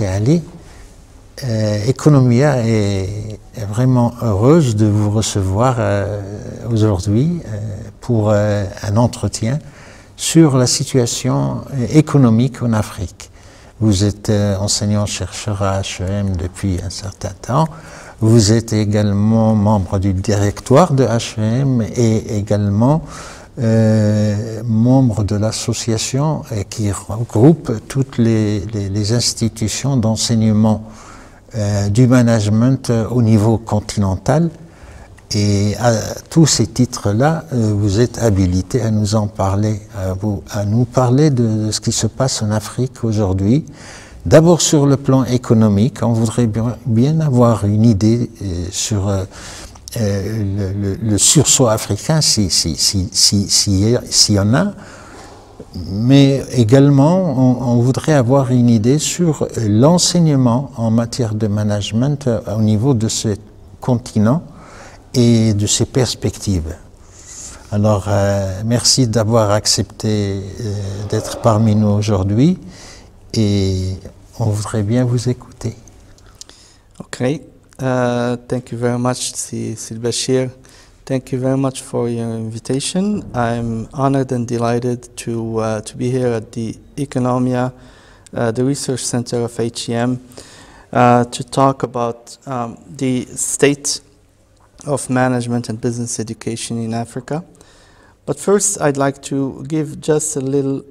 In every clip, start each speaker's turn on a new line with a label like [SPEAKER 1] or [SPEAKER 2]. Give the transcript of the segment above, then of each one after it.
[SPEAKER 1] Ali. Euh, Economia est, est, vraiment heureuse de vous recevoir euh, aujourd'hui euh, pour un entretien sur la situation économique en Afrique. Vous êtes enseignant-chercheur à HEM depuis un certain temps. Vous êtes également membre du directoire de HEM et également euh, membre de l'association qui regroupe toutes les, institutions d'enseignement euh, du management au niveau continental. Et à tous ces titres-là, euh, vous êtes habilité à nous en parler, à, nous parler de, ce qui se passe en Afrique aujourd'hui. D'abord sur le plan économique, on voudrait bien, avoir une idée euh, sur euh, le, sursaut africain, s'il si, si, si, si, y en a, mais également on, voudrait avoir une idée sur l'enseignement en matière de management au niveau de ce continent et de ses perspectives. Alors, euh, merci d'avoir accepté euh, d'être parmi nous aujourd'hui et on voudrait bien vous écouter.
[SPEAKER 2] Okay. Uh, thank you very much, Sil Bashir. Thank you very much for your invitation. I'm honored and delighted to, uh, to be here at the Economia, uh, the research center of HEM, to talk about um, the state of management and business education in Africa. But first, I'd like to give just a little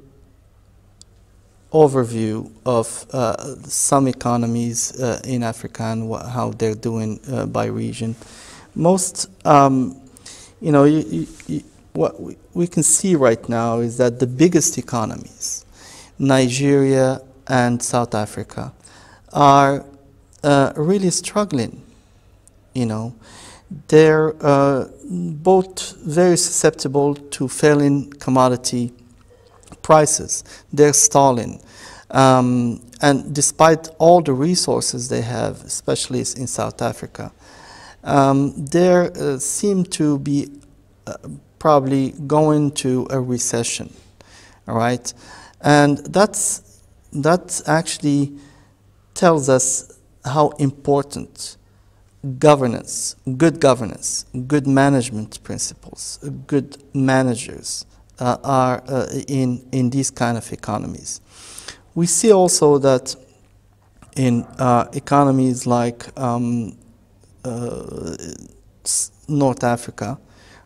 [SPEAKER 2] overview of uh, some economies uh, in Africa and how they're doing uh, by region. Most, um, you know, you, you, what we, we can see right now is that the biggest economies, Nigeria and South Africa, are uh, really struggling, you know they're uh, both very susceptible to failing commodity prices. They're stalling. Um, and despite all the resources they have, especially in South Africa, um, they uh, seem to be uh, probably going to a recession. All right? And that's, that actually tells us how important governance, good governance, good management principles, good managers uh, are uh, in, in these kind of economies. We see also that in uh, economies like um, uh, North Africa,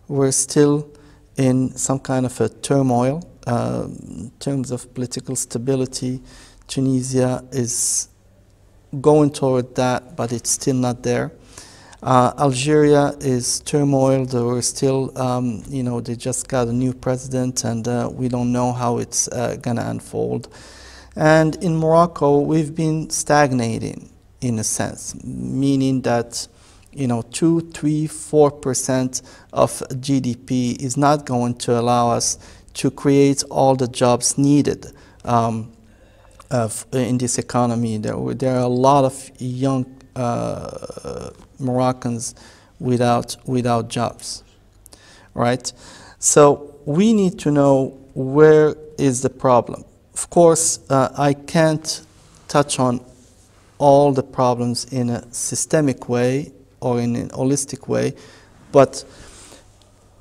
[SPEAKER 2] we're still in some kind of a turmoil um, in terms of political stability. Tunisia is going toward that, but it's still not there. Uh, Algeria is turmoil. They're still, um, you know, they just got a new president, and uh, we don't know how it's uh, going to unfold. And in Morocco, we've been stagnating in a sense, meaning that, you know, two, three, four percent of GDP is not going to allow us to create all the jobs needed. Um, in this economy, there, there are a lot of young Moroccans without, without jobs, right? So we need to know where is the problem. Of course, uh, I can't touch on all the problems in a systemic way or in a holistic way, but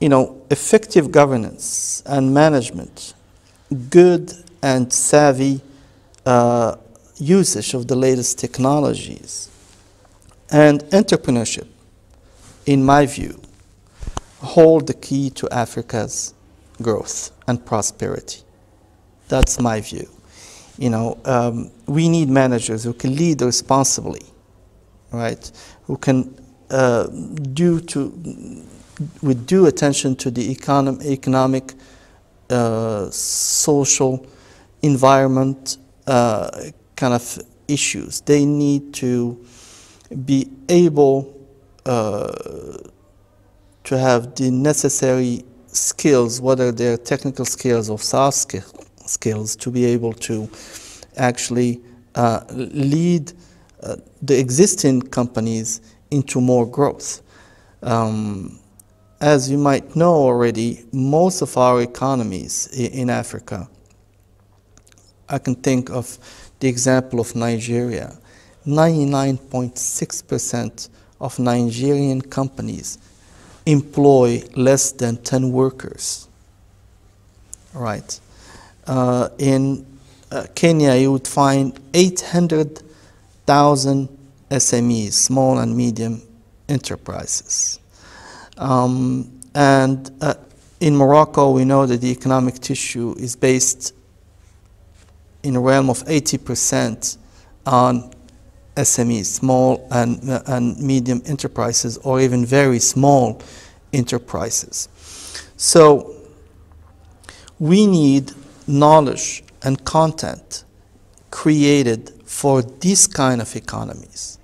[SPEAKER 2] you know, effective governance and management, good and savvy uh, usage of the latest technologies, and entrepreneurship, in my view, hold the key to Africa's growth and prosperity. That's my view. You know, um, we need managers who can lead responsibly, right? Who can uh, do to with due attention to the econom economic, uh, social, environment uh, kind of issues. They need to be able uh, to have the necessary skills, whether they're technical skills or soft skills, to be able to actually uh, lead uh, the existing companies into more growth. Um, as you might know already, most of our economies in Africa I can think of the example of Nigeria. 99.6% of Nigerian companies employ less than 10 workers. Right. Uh, in uh, Kenya, you would find 800,000 SMEs, small and medium enterprises. Um, and uh, in Morocco, we know that the economic tissue is based in a realm of 80% on SMEs, small and, uh, and medium enterprises, or even very small enterprises. So we need knowledge and content created for these kind of economies.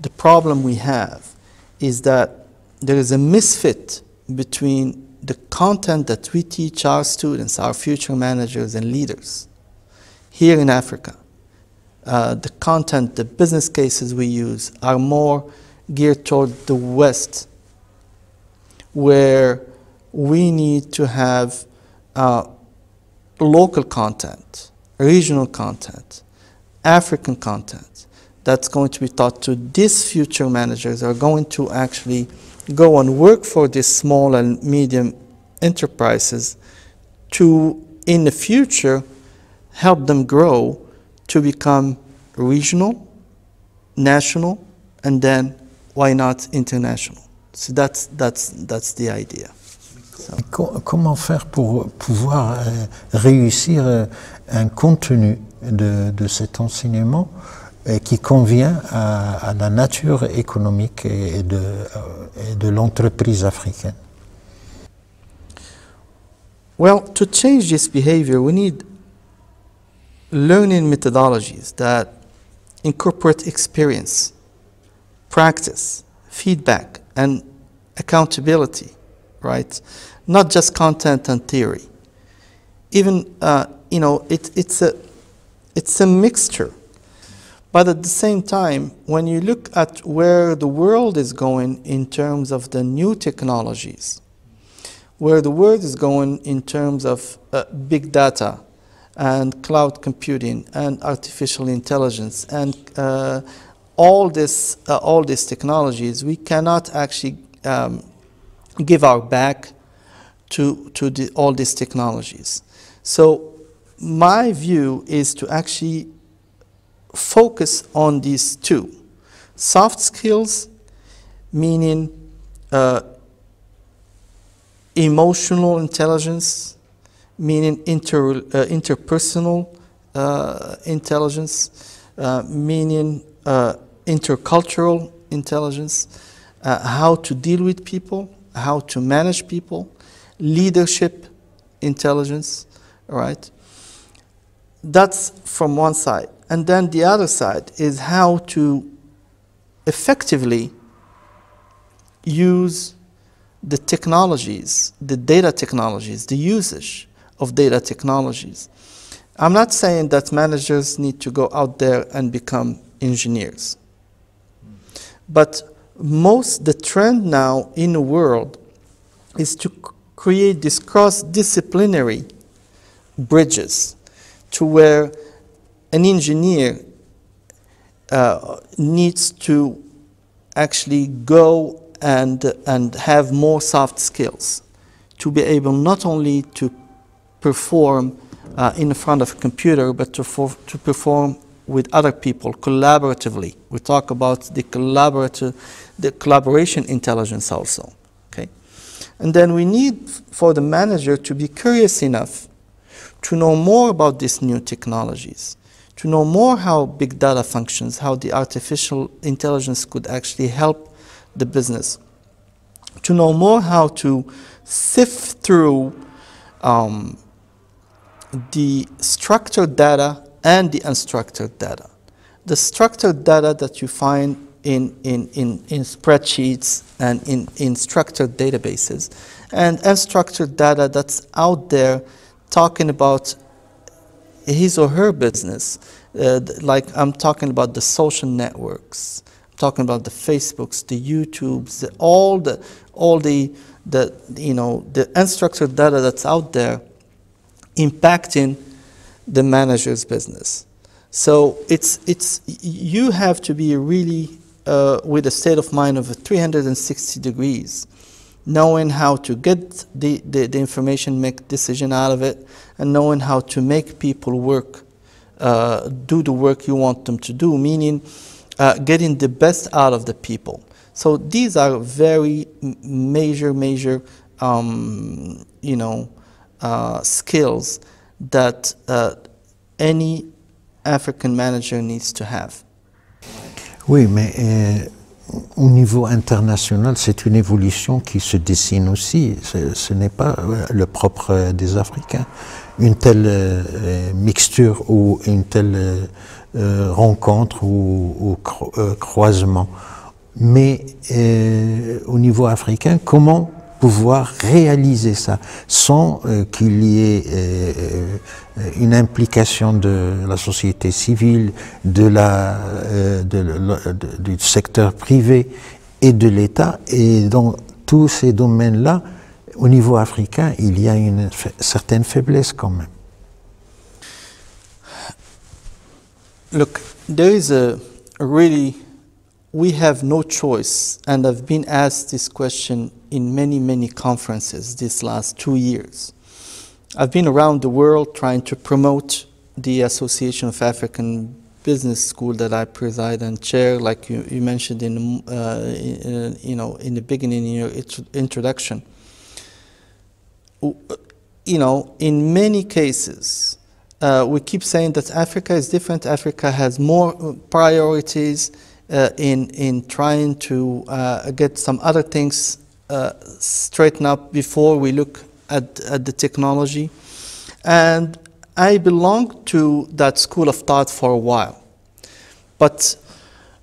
[SPEAKER 2] The problem we have is that there is a misfit between the content that we teach our students, our future managers and leaders here in Africa. Uh, the content, the business cases we use are more geared toward the West, where we need to have uh, local content, regional content, African content that's going to be taught to these future managers are going to actually go and work for these small and medium enterprises to, in the future, help them grow to become regional, national, and then why not international? So that's, that's, that's the idea. So.
[SPEAKER 1] Comment faire pour pouvoir euh, réussir euh, un contenu de, de cet enseignement qui convient à, à, la nature économique et de, et de l'entreprise africaine?
[SPEAKER 2] Well, to change this behavior, we need learning methodologies that incorporate experience, practice, feedback, and accountability, right? Not just content and theory. Even, uh, you know, it, it's, a, it's a mixture but at the same time, when you look at where the world is going in terms of the new technologies, where the world is going in terms of uh, big data and cloud computing and artificial intelligence and uh, all this, uh, all these technologies, we cannot actually um, give our back to, to the, all these technologies. So my view is to actually focus on these two. Soft skills, meaning uh, emotional intelligence, meaning inter, uh, interpersonal uh, intelligence, uh, meaning intercultural intelligence, how to deal with people, how to manage people, leadership intelligence, right? That's from one side. And then the other side is how to effectively use the technologies, the data technologies, the usage of data technologies. I'm not saying that managers need to go out there and become engineers. But most, the trend now in the world is to create these cross-disciplinary bridges to where an engineer uh, needs to actually go and, and have more soft skills to be able not only to perform uh, in front of a computer, but to, for, to perform with other people collaboratively. We talk about the collaborative, the collaboration intelligence also. Okay, and then we need for the manager to be curious enough to know more about these new technologies to know more how big data functions, how the artificial intelligence could actually help the business, to know more how to sift through um, the structured data and the unstructured data. The structured data that you find in, in, in, in spreadsheets and in, in structured databases, and unstructured data that's out there talking about his or her business. Uh, like I'm talking about the social networks, I'm talking about the Facebooks, the YouTubes, the, all the all the the you know the unstructured data that's out there, impacting the manager's business. So it's, it's, you have to be really uh, with a state of mind of 360 degrees, knowing how to get the, the, the, information, make decision out of it, and knowing how to make people work, uh, do the work you want them to do, meaning uh, getting the best out of the people. So these are very major, major, um, you know, uh, skills that uh, any African manager needs to have.
[SPEAKER 1] Oui, mais euh, au niveau international, c'est une évolution qui se dessine aussi. Ce, n'est pas euh, le propre des Africains. Une telle euh, mixture ou une telle rencontre ou, croisement. Mais au niveau africain, comment pouvoir réaliser ça sans euh, qu'il y ait euh, euh, une implication de la société civile, de la, du secteur privé et de l'État. Et dans tous ces domaines-là, au niveau africain, il y a une certaine faiblesse quand même.
[SPEAKER 2] Look, there is a really we have no choice, and I've been asked this question in many, many conferences this last two years. I've been around the world trying to promote the Association of African Business School that I preside and chair, like you, you mentioned in, uh, in, you know, in the beginning in your introduction. You know, in many cases, uh, we keep saying that Africa is different. Africa has more priorities uh, in, in trying to uh, get some other things uh, straightened up before we look at, at the technology. And I belonged to that school of thought for a while. But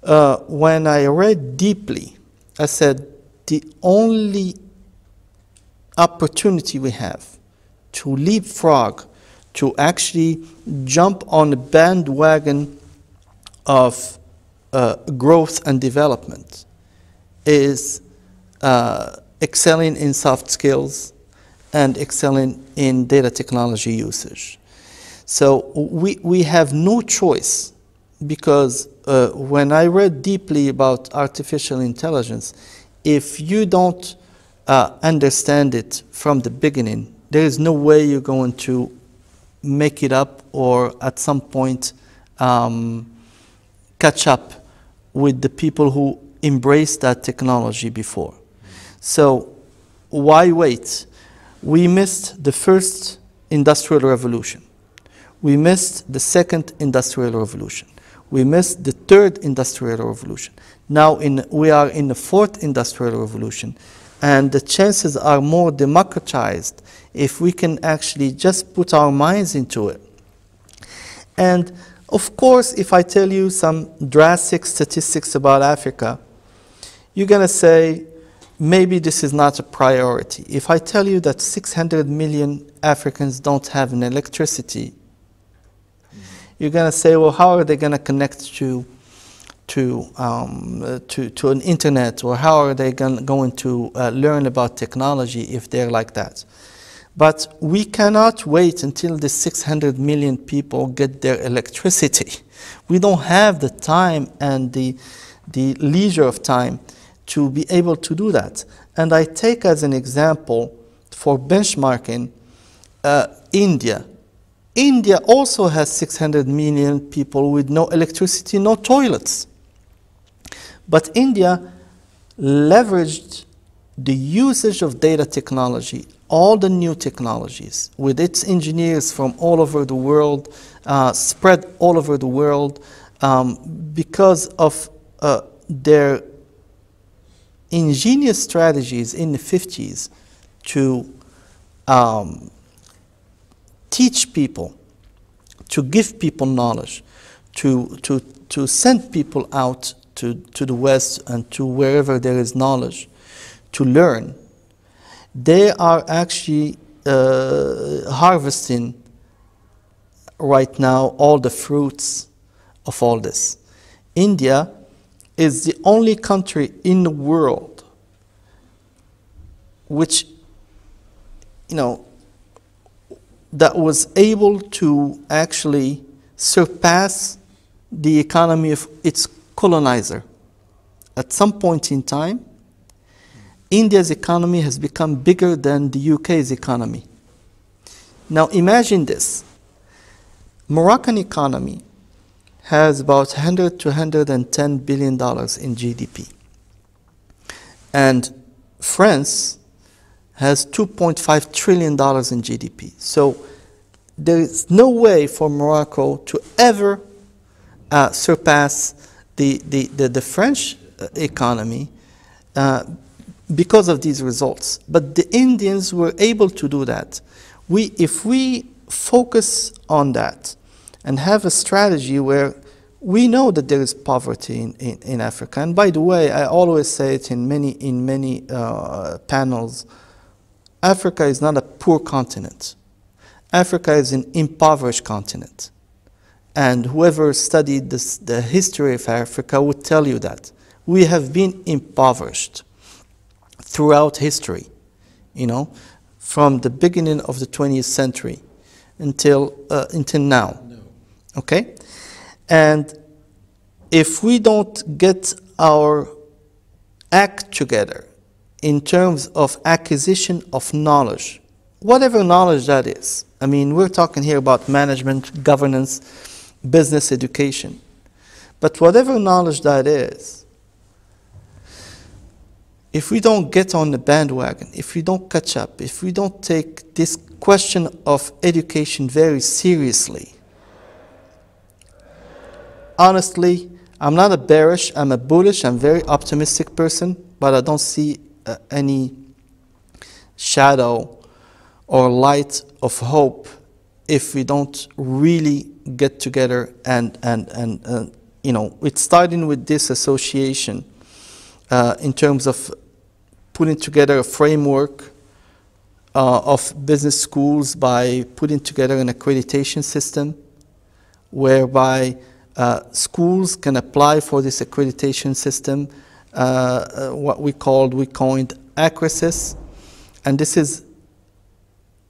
[SPEAKER 2] uh, when I read deeply, I said, the only opportunity we have to leapfrog, to actually jump on the bandwagon of uh, growth and development is uh, excelling in soft skills and excelling in data technology usage. So we, we have no choice because uh, when I read deeply about artificial intelligence, if you don't uh, understand it from the beginning, there is no way you're going to make it up or at some point um, catch up with the people who embraced that technology before. So why wait? We missed the first industrial revolution. We missed the second industrial revolution. We missed the third industrial revolution. Now in, we are in the fourth industrial revolution and the chances are more democratized if we can actually just put our minds into it. And of course, if I tell you some drastic statistics about Africa, you're going to say, maybe this is not a priority. If I tell you that 600 million Africans don't have an electricity, you're going to say, well, how are they going to connect to, to, um, to, to an internet, or how are they going, going to uh, learn about technology if they're like that? But we cannot wait until the 600 million people get their electricity. We don't have the time and the, the leisure of time to be able to do that. And I take as an example for benchmarking uh, India. India also has 600 million people with no electricity, no toilets. But India leveraged the usage of data technology all the new technologies with its engineers from all over the world, uh, spread all over the world um, because of uh, their ingenious strategies in the 50s to um, teach people, to give people knowledge, to, to, to send people out to, to the West and to wherever there is knowledge to learn they are actually uh, harvesting right now all the fruits of all this. India is the only country in the world which, you know, that was able to actually surpass the economy of its colonizer. At some point in time, India's economy has become bigger than the UK's economy. Now imagine this. Moroccan economy has about 100 to 110 billion dollars in GDP. And France has 2.5 trillion dollars in GDP. So there is no way for Morocco to ever uh, surpass the, the, the, the French uh, economy uh, because of these results. But the Indians were able to do that. We, if we focus on that and have a strategy where we know that there is poverty in, in, in Africa, and by the way, I always say it in many, in many uh, panels Africa is not a poor continent. Africa is an impoverished continent. And whoever studied this, the history of Africa would tell you that. We have been impoverished throughout history, you know, from the beginning of the 20th century until, uh, until now. Okay? And if we don't get our act together in terms of acquisition of knowledge, whatever knowledge that is. I mean, we're talking here about management, governance, business education. But whatever knowledge that is, if we don't get on the bandwagon, if we don't catch up, if we don't take this question of education very seriously, honestly, I'm not a bearish, I'm a bullish, I'm very optimistic person, but I don't see uh, any shadow or light of hope if we don't really get together and, and, and uh, you know, it's starting with this association uh, in terms of putting together a framework uh, of business schools by putting together an accreditation system whereby uh, schools can apply for this accreditation system uh, uh, what we called, we coined Accresys, and this is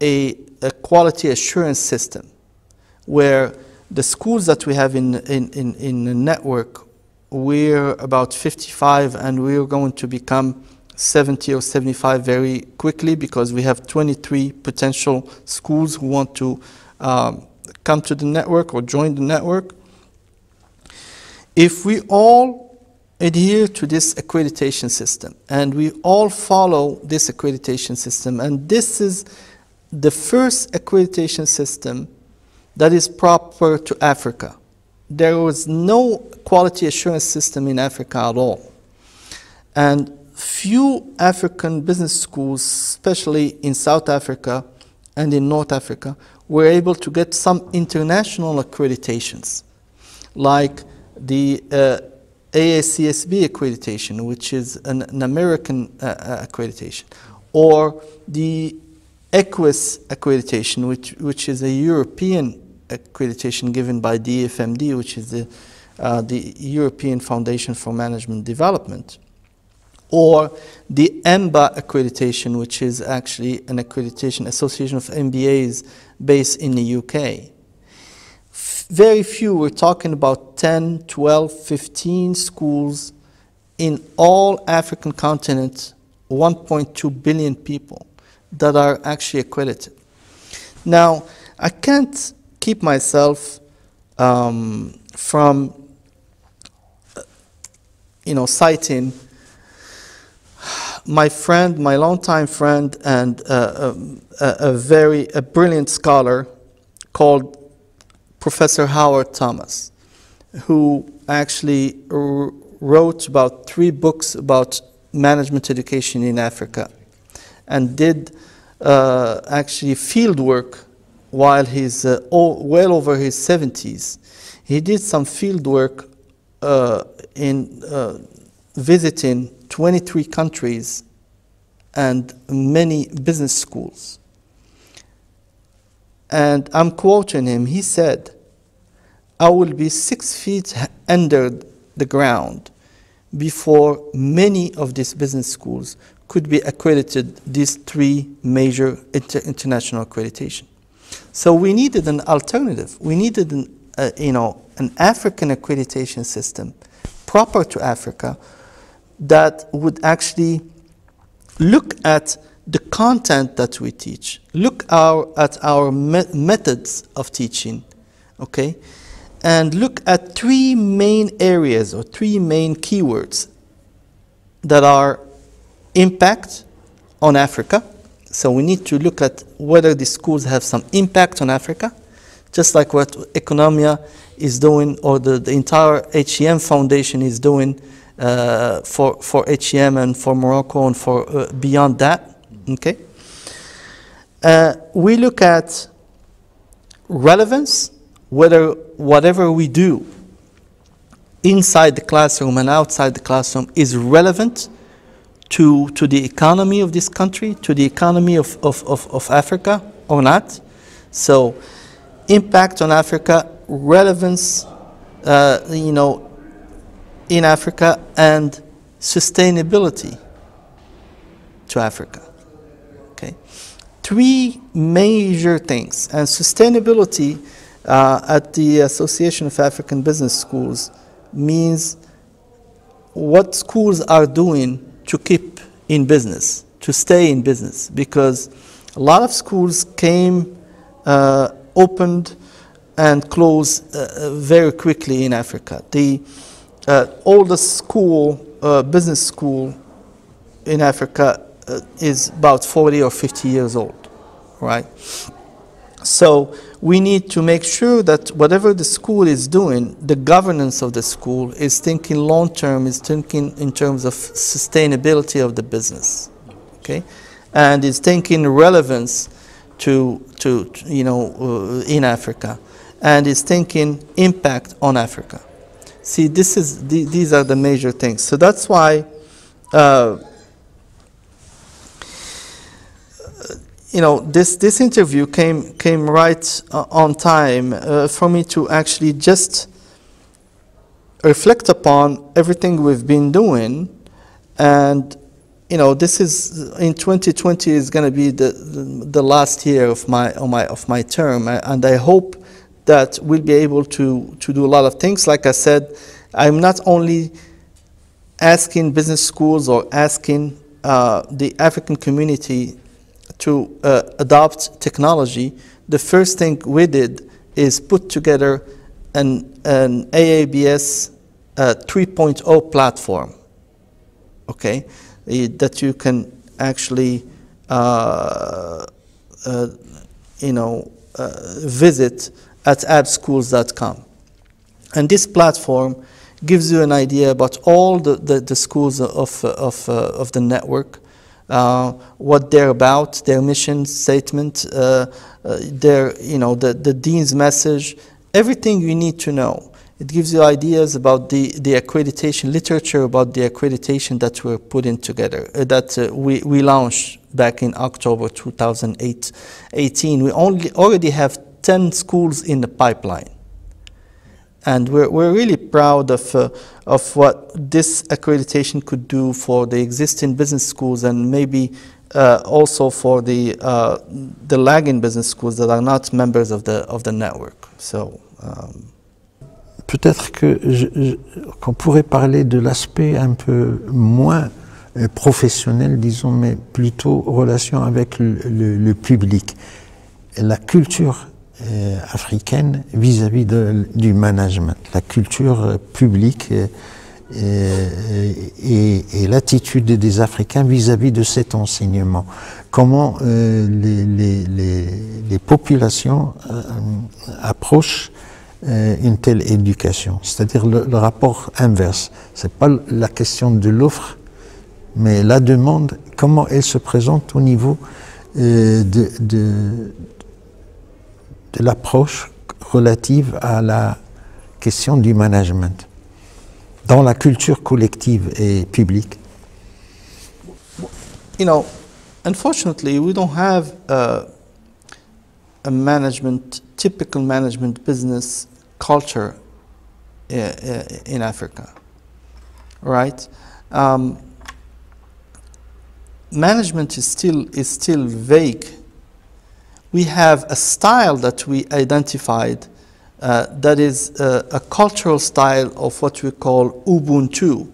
[SPEAKER 2] a, a, quality assurance system where the schools that we have in, in, in, in the network, we're about 55 and we're going to become 70 or 75 very quickly because we have 23 potential schools who want to um, come to the network or join the network. If we all adhere to this accreditation system and we all follow this accreditation system and this is the first accreditation system that is proper to Africa. There was no quality assurance system in Africa at all. And few African business schools, especially in South Africa and in North Africa, were able to get some international accreditations, like the uh, AACSB accreditation, which is an, an American uh, uh, accreditation, or the EQUIS accreditation, which, which is a European accreditation given by EFMD, which is the, uh, the European Foundation for Management Development, or the AMBA accreditation, which is actually an accreditation association of MBAs based in the UK very few, we're talking about 10, 12, 15 schools in all African continent, 1.2 billion people that are actually accredited. Now, I can't keep myself um, from, you know, citing my friend, my longtime friend, and uh, a, a, very a brilliant scholar called Professor Howard Thomas, who actually wrote about three books about management education in Africa and did uh, actually field work while he's uh, well over his 70s. He did some field work uh, in uh, visiting 23 countries and many business schools. And I'm quoting him. He said, I will be six feet under the ground before many of these business schools could be accredited these three major inter international accreditation. So we needed an alternative. We needed an, uh, you know, an African accreditation system proper to Africa that would actually look at the content that we teach, look our, at our me methods of teaching, okay, and look at three main areas or three main keywords that are impact on Africa. So we need to look at whether the schools have some impact on Africa, just like what Economia is doing or the, the entire HEM Foundation is doing uh, for, for HEM and for Morocco and for uh, beyond that. Okay? Uh, we look at relevance, whether whatever we do inside the classroom and outside the classroom is relevant to, to the economy of this country, to the economy of, of, of, of Africa or not. So, impact on Africa, relevance, uh, you know, in Africa, and sustainability to Africa. Three major things, and sustainability uh, at the Association of African Business Schools means what schools are doing to keep in business, to stay in business, because a lot of schools came, uh, opened, and closed uh, very quickly in Africa. The uh, oldest school, uh, business school in Africa, uh, is about 40 or 50 years old, right? So we need to make sure that whatever the school is doing, the governance of the school is thinking long term, is thinking in terms of sustainability of the business, okay, and is thinking relevance to to, to you know uh, in Africa, and is thinking impact on Africa. See, this is the, these are the major things. So that's why. Uh, you know, this, this interview came, came right uh, on time uh, for me to actually just reflect upon everything we've been doing. And, you know, this is, in 2020 is going to be the, the, last year of my, of my, of my term. And I hope that we'll be able to, to do a lot of things. Like I said, I'm not only asking business schools or asking uh, the African community to uh, adopt technology, the first thing we did is put together an, an AABS uh, 3.0 platform, okay, that you can actually, uh, uh you know, uh, visit at aabschools.com. And this platform gives you an idea about all the, the, the schools of, of, uh, of the network, what they're about, their mission statement, uh, uh, their, you know, the, the dean's message, everything you need to know. It gives you ideas about the, the accreditation literature, about the accreditation that we're putting together, uh, that uh, we, we launched back in October 2018. We only already have 10 schools in the pipeline. And we're, we're really proud of, uh, of what this accreditation could do for the existing business schools and maybe uh, also for the, uh, the lagging business schools that are not members of the, of the network. So, um,
[SPEAKER 1] Peut-être qu'on pourrait parler de l'aspect un peu moins euh, professionnel, disons, mais plutôt relation avec le, le, le public. La culture euh, africaine vis-à-vis du management, la culture euh, publique euh, et, l'attitude des Africains vis-à-vis de cet enseignement. Comment les, populations approchent une telle éducation, c'est-à-dire le, rapport inverse. C'est pas la question de l'offre, mais la demande, comment elle se présente au niveau de, de l'approche relative à la question du management dans la culture collective et publique
[SPEAKER 2] You know, unfortunately, we don't have a, a management, typical management business culture uh, uh, in Africa, right? Um, management is still is still vague we have a style that we identified uh, that is uh, a cultural style of what we call Ubuntu.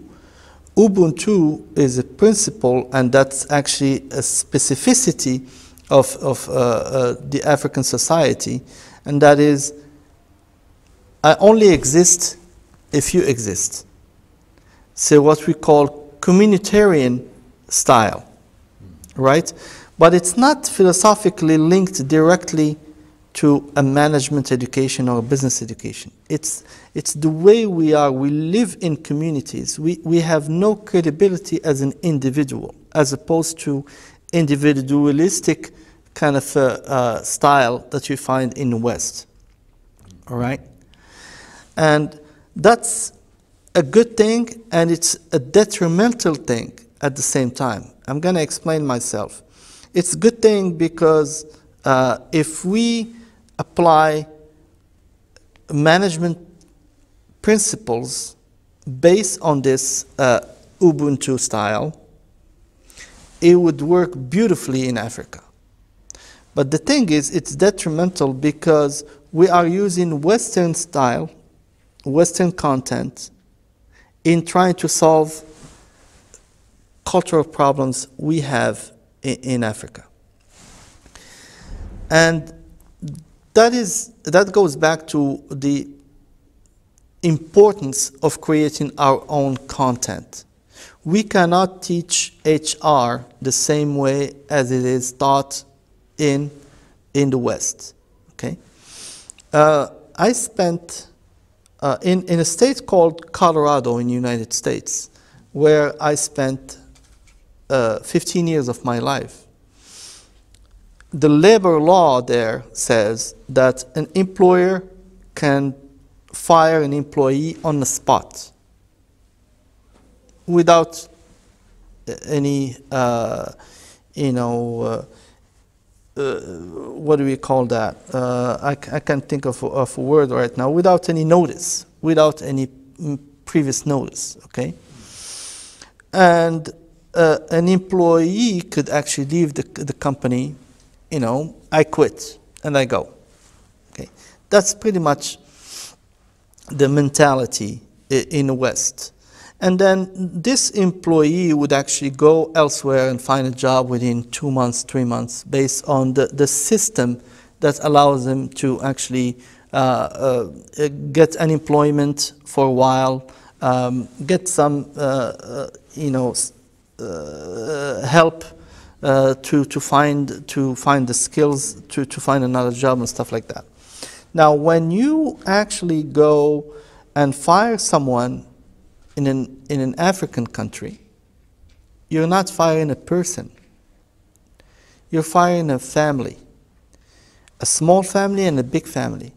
[SPEAKER 2] Ubuntu is a principle, and that's actually a specificity of, of uh, uh, the African society, and that is I only exist if you exist. So, what we call communitarian style, right? But it's not philosophically linked directly to a management education or a business education. It's, it's the way we are. We live in communities. We, we have no credibility as an individual, as opposed to individualistic kind of uh, uh, style that you find in the West. All right? And that's a good thing and it's a detrimental thing at the same time. I'm going to explain myself. It's a good thing because uh, if we apply management principles based on this uh, Ubuntu style, it would work beautifully in Africa. But the thing is, it's detrimental because we are using Western style, Western content, in trying to solve cultural problems we have in, Africa. And that, is, that goes back to the importance of creating our own content. We cannot teach HR the same way as it is taught in, in the West. Okay? Uh, I spent uh, in, in a state called Colorado in the United States, where I spent uh, 15 years of my life. The labor law there says that an employer can fire an employee on the spot without any, uh, you know, uh, uh, what do we call that? Uh, I, I can't think of, of a word right now, without any notice, without any mm, previous notice, okay? And uh, an employee could actually leave the, the company, you know, I quit and I go. Okay, that's pretty much the mentality in the West. And then this employee would actually go elsewhere and find a job within two months, three months, based on the, the system that allows them to actually uh, uh, get unemployment for a while, um, get some, uh, uh you know, help uh, to, to, find, to find the skills to, to find another job and stuff like that. Now, when you actually go and fire someone in an, in an African country, you're not firing a person. You're firing a family, a small family and a big family.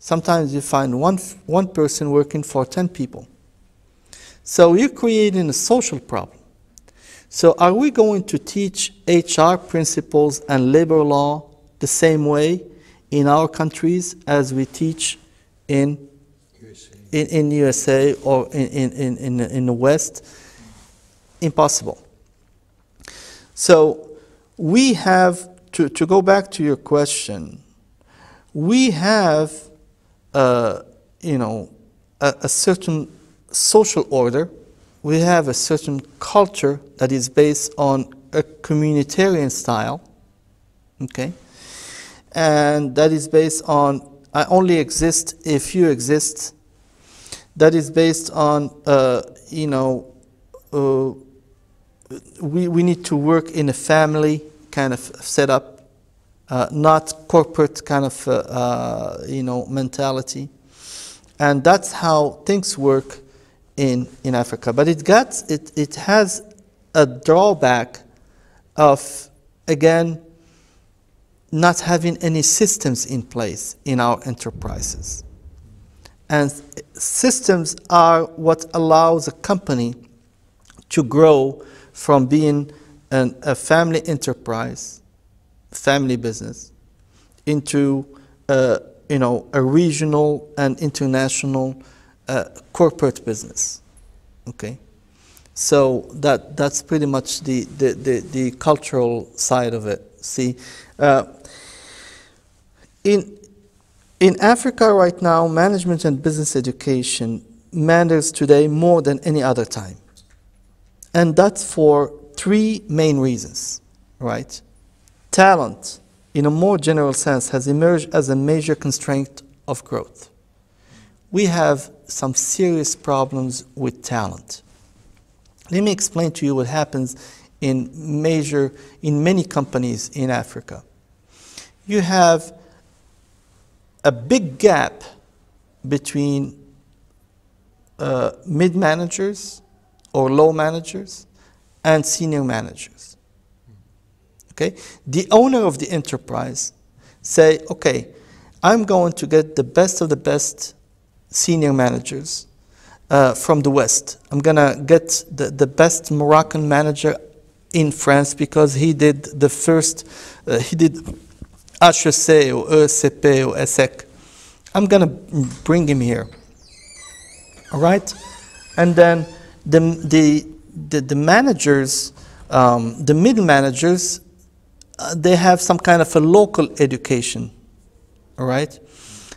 [SPEAKER 2] Sometimes you find one, one person working for 10 people. So you're creating a social problem. So are we going to teach HR principles and labor law the same way in our countries as we teach in in, in USA or in, in, in, in the West? Impossible. So we have, to, to go back to your question, we have, uh, you know, a, a certain social order, we have a certain culture that is based on a communitarian style, okay? And that is based on I only exist if you exist, that is based on, uh, you know, uh, we, we need to work in a family kind of setup, uh, not corporate kind of, uh, uh, you know, mentality. And that's how things work in, in Africa. But it, got, it, it has a drawback of, again, not having any systems in place in our enterprises. And systems are what allows a company to grow from being an, a family enterprise, family business, into uh, you know, a regional and international uh, corporate business. Okay? So that, that's pretty much the, the, the, the cultural side of it. See, uh, in, in Africa right now, management and business education matters today more than any other time. And that's for three main reasons, right? Talent, in a more general sense, has emerged as a major constraint of growth. We have some serious problems with talent. Let me explain to you what happens in major in many companies in Africa. You have a big gap between uh, mid managers or low managers and senior managers. Okay? The owner of the enterprise say, okay, I'm going to get the best of the best senior managers uh, from the West. I'm going to get the, the best Moroccan manager in France because he did the first, uh, he did HEC or ECP or ESSEC. I'm going to bring him here. All right? And then the, the, the, the managers, um, the middle managers, uh, they have some kind of a local education. All right?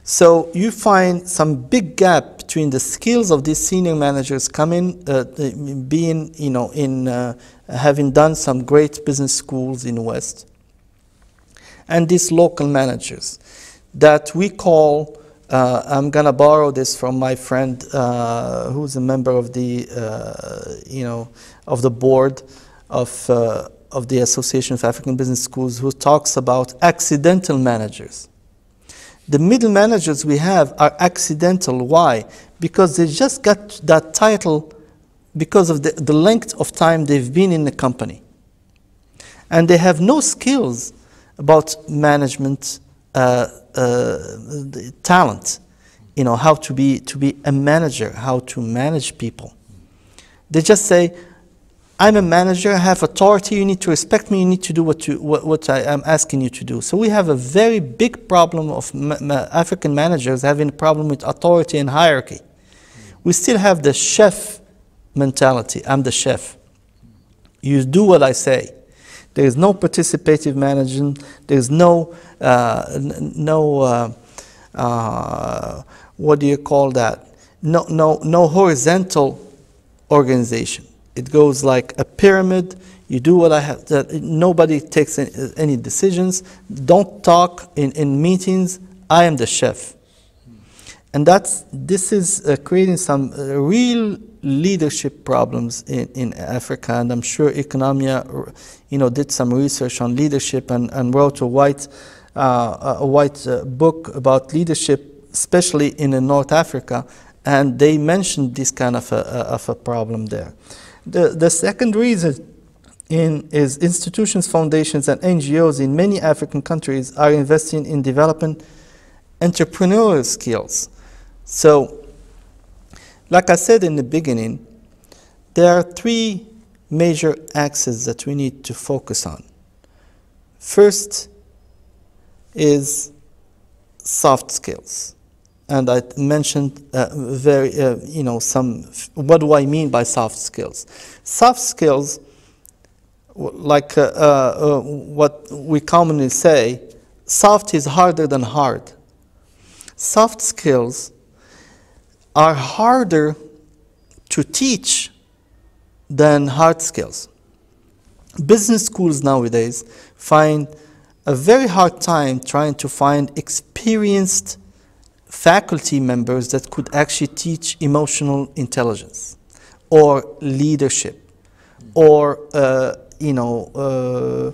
[SPEAKER 2] So you find some big gap between the skills of these senior managers coming, uh, being, you know, in uh, having done some great business schools in the West, and these local managers that we call. Uh, I'm gonna borrow this from my friend uh, who's a member of the, uh, you know, of the board of uh, of the Association of African Business Schools, who talks about accidental managers. The middle managers we have are accidental. Why? Because they just got that title because of the, the length of time they've been in the company. And they have no skills about management uh, uh, talent, you know, how to be, to be a manager, how to manage people. They just say, I'm a manager, I have authority, you need to respect me, you need to do what, you, what, what I am asking you to do. So we have a very big problem of ma ma African managers having a problem with authority and hierarchy. We still have the chef mentality, I'm the chef. You do what I say. There is no participative management, there is no, uh, no uh, uh, what do you call that? No, no, no horizontal organization it goes like a pyramid. You do what I have. That nobody takes any decisions. Don't talk in, in meetings. I am the chef. And that's this is uh, creating some uh, real leadership problems in, in Africa. And I'm sure Economia, you know, did some research on leadership and, and wrote a white uh, a white uh, book about leadership, especially in North Africa. And they mentioned this kind of a, of a problem there. The, the second reason in, is institutions, foundations, and NGOs in many African countries are investing in developing entrepreneurial skills. So, like I said in the beginning, there are three major axes that we need to focus on. First is soft skills and I mentioned uh, very, uh, you know, some, what do I mean by soft skills? Soft skills, like uh, uh, uh, what we commonly say, soft is harder than hard. Soft skills are harder to teach than hard skills. Business schools nowadays find a very hard time trying to find experienced faculty members that could actually teach emotional intelligence or leadership or uh, you know uh,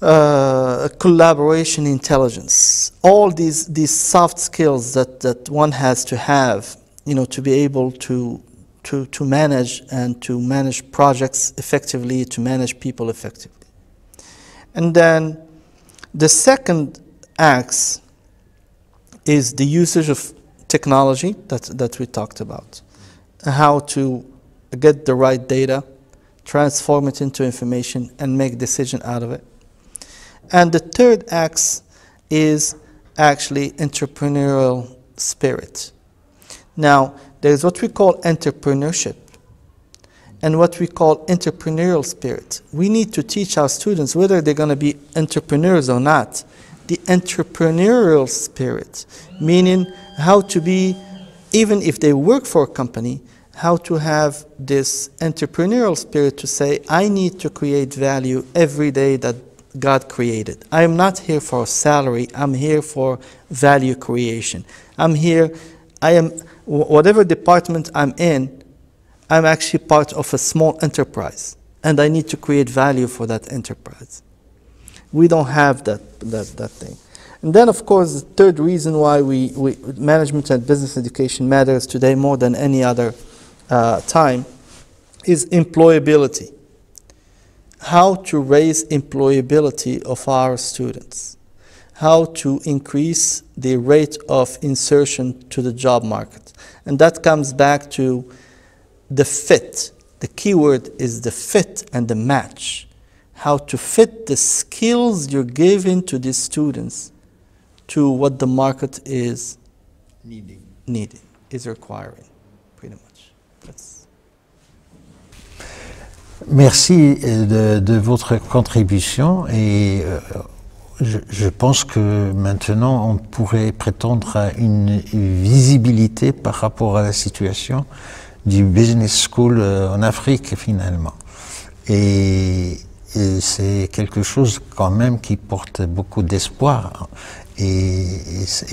[SPEAKER 2] uh, collaboration intelligence. All these these soft skills that that one has to have you know to be able to to to manage and to manage projects effectively to manage people effectively. And then the second axe is the usage of technology that, that we talked about, how to get the right data, transform it into information, and make decision out of it. And the third axe is actually entrepreneurial spirit. Now, there's what we call entrepreneurship and what we call entrepreneurial spirit. We need to teach our students, whether they're going to be entrepreneurs or not, the entrepreneurial spirit, meaning how to be, even if they work for a company, how to have this entrepreneurial spirit to say, I need to create value every day that God created. I am not here for salary, I'm here for value creation. I'm here, I am, whatever department I'm in, I'm actually part of a small enterprise and I need to create value for that enterprise. We don't have that, that, that thing. And then, of course, the third reason why we, we management and business education matters today more than any other uh, time is employability. How to raise employability of our students, how to increase the rate of insertion to the job market. And that comes back to the fit. The key word is the fit and the match. How to fit the skills you're giving to these students to what the market is
[SPEAKER 1] needing,
[SPEAKER 2] needing is requiring, pretty much. That's
[SPEAKER 1] Merci de, de, votre contribution et euh, je, je, pense que maintenant on pourrait prétendre à une visibilité par rapport à la situation du business school euh, en Afrique finalement. Et, c'est quelque chose quand même qui porte beaucoup d'espoir. Et,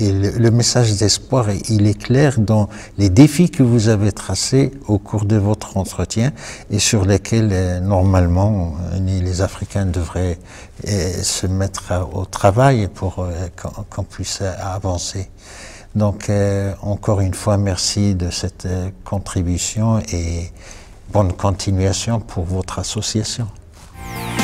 [SPEAKER 1] le, le, message d'espoir, il est clair dans les défis que vous avez tracés au cours de votre entretien et sur lesquels, euh, normalement, les Africains devraient euh, se mettre au travail pour euh, qu'on puisse avancer. Donc, euh, encore une fois, merci de cette contribution et bonne continuation pour votre association. Bye.